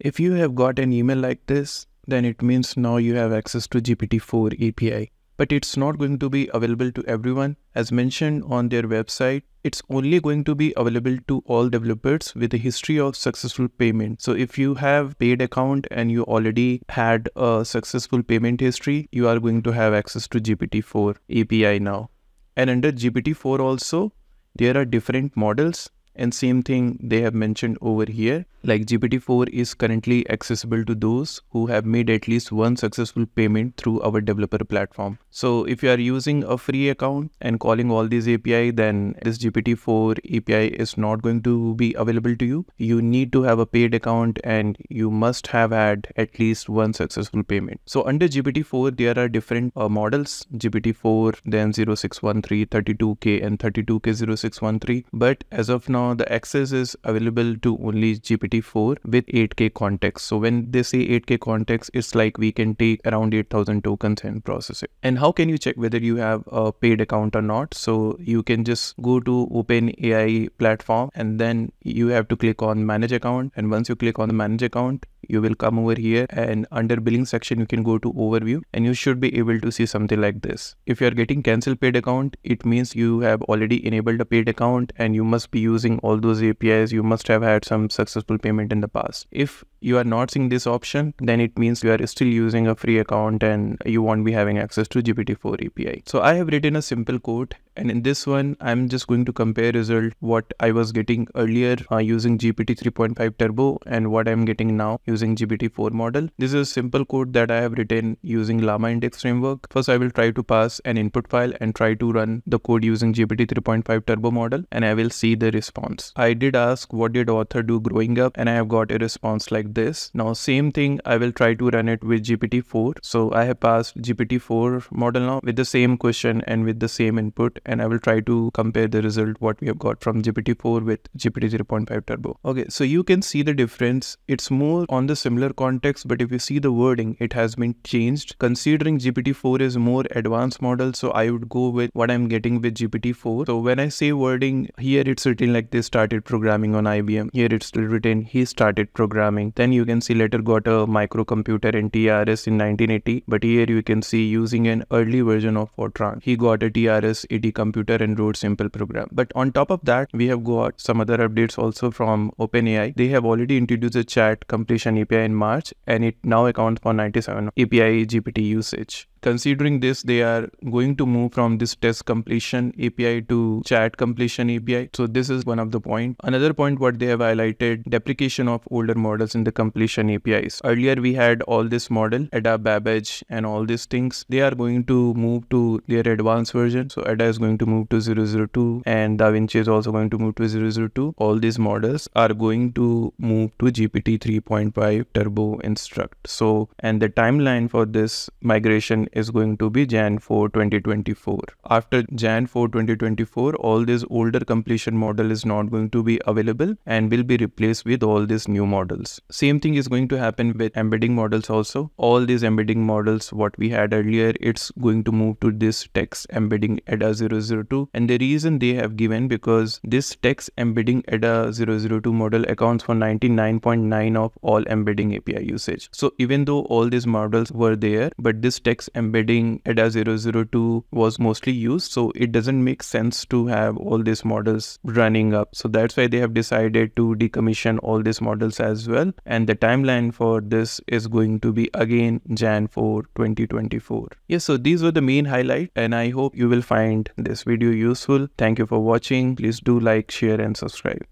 If you have got an email like this, then it means now you have access to GPT-4 API. But it's not going to be available to everyone. As mentioned on their website, it's only going to be available to all developers with a history of successful payment. So if you have paid account and you already had a successful payment history, you are going to have access to GPT-4 API now. And under GPT-4 also, there are different models and same thing they have mentioned over here like GPT-4 is currently accessible to those who have made at least one successful payment through our developer platform. So if you are using a free account and calling all these API, then this GPT-4 API is not going to be available to you. You need to have a paid account and you must have had at least one successful payment. So under GPT-4, there are different uh, models, GPT-4, then 0613, 32K and 32K0613. But as of now, the access is available to only GPT 4 with 8k context. So when they say 8k context, it's like we can take around 8000 tokens and process it. And how can you check whether you have a paid account or not? So you can just go to OpenAI platform and then you have to click on manage account. And once you click on the manage account, you will come over here and under billing section you can go to overview and you should be able to see something like this. If you are getting cancel paid account it means you have already enabled a paid account and you must be using all those apis you must have had some successful payment in the past. If you are not seeing this option, then it means you are still using a free account and you won't be having access to GPT-4 API. So I have written a simple code and in this one, I'm just going to compare result what I was getting earlier uh, using GPT 3.5 Turbo and what I'm getting now using GPT-4 model. This is a simple code that I have written using LlamaIndex framework. First, I will try to pass an input file and try to run the code using GPT 3.5 Turbo model and I will see the response. I did ask what did author do growing up and I have got a response like this. Now same thing I will try to run it with GPT-4. So I have passed GPT-4 model now with the same question and with the same input and I will try to compare the result what we have got from GPT-4 with GPT 0.5 Turbo. Okay, so you can see the difference. It's more on the similar context, but if you see the wording, it has been changed. Considering GPT-4 is more advanced model, so I would go with what I'm getting with GPT-4. So when I say wording, here it's written like they started programming on IBM. Here it's still written he started programming. Then you can see later got a microcomputer in TRS in 1980, but here you can see using an early version of Fortran. He got a TRS 80 computer and wrote simple program. But on top of that, we have got some other updates also from OpenAI. They have already introduced a chat completion API in March and it now accounts for 97 API GPT usage. Considering this, they are going to move from this test completion API to chat completion API. So this is one of the point. Another point what they have highlighted, deprecation of older models in the completion APIs. Earlier we had all this model, Ada, Babbage and all these things. They are going to move to their advanced version. So Ada is going to move to 002 and DaVinci is also going to move to 002. All these models are going to move to GPT 3.5 Turbo Instruct. So and the timeline for this migration is going to be Jan 4 2024. After Jan 4 2024, all this older completion model is not going to be available and will be replaced with all these new models. Same thing is going to happen with embedding models also. All these embedding models, what we had earlier, it's going to move to this text embedding Ada 002. And the reason they have given because this text embedding Ada 002 model accounts for 99.9 of all embedding API usage. So even though all these models were there, but this text embedding ADA 002 was mostly used. So it doesn't make sense to have all these models running up. So that's why they have decided to decommission all these models as well. And the timeline for this is going to be again Jan 4 2024. Yes, so these were the main highlight and I hope you will find this video useful. Thank you for watching. Please do like, share and subscribe.